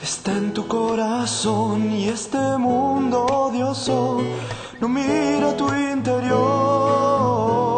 está en tu corazón y este mundo odioso no mira tu interior.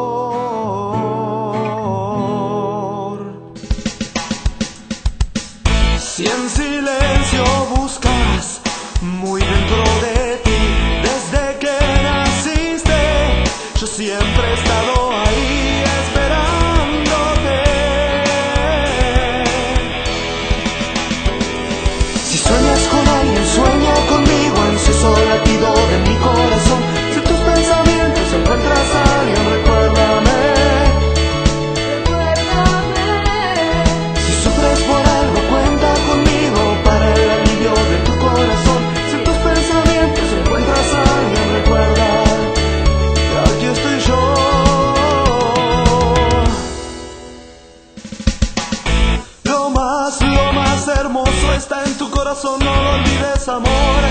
corazón no lo olvides amor.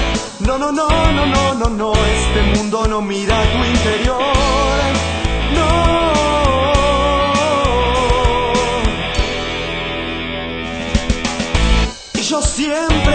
No, no, no, no, no, no, no Este mundo no mira tu interior. No. Y yo siempre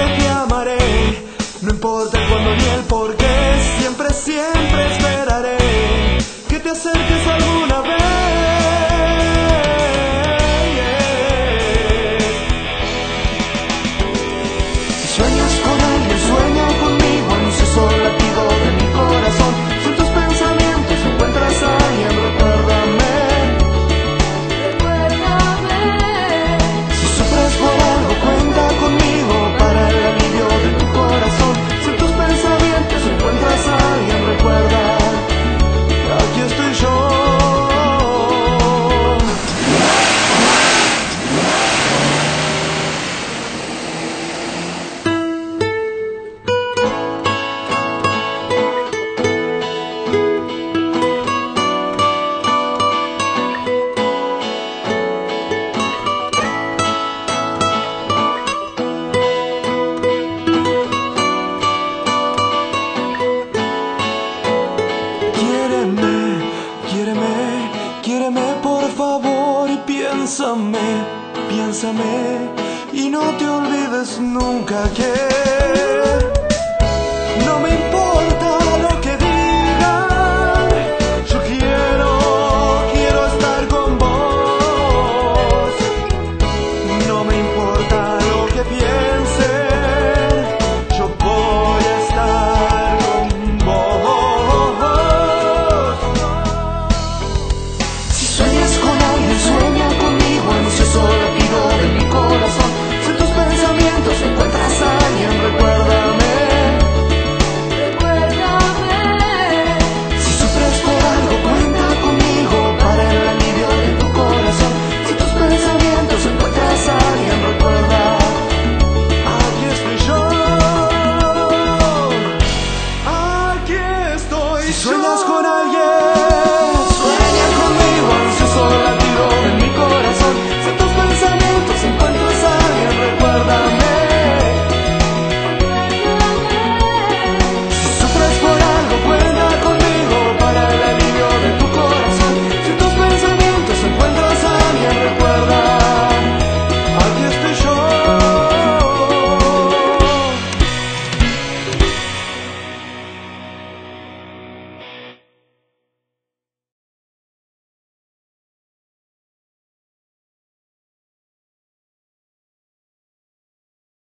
Piénsame, piénsame y no te olvides nunca que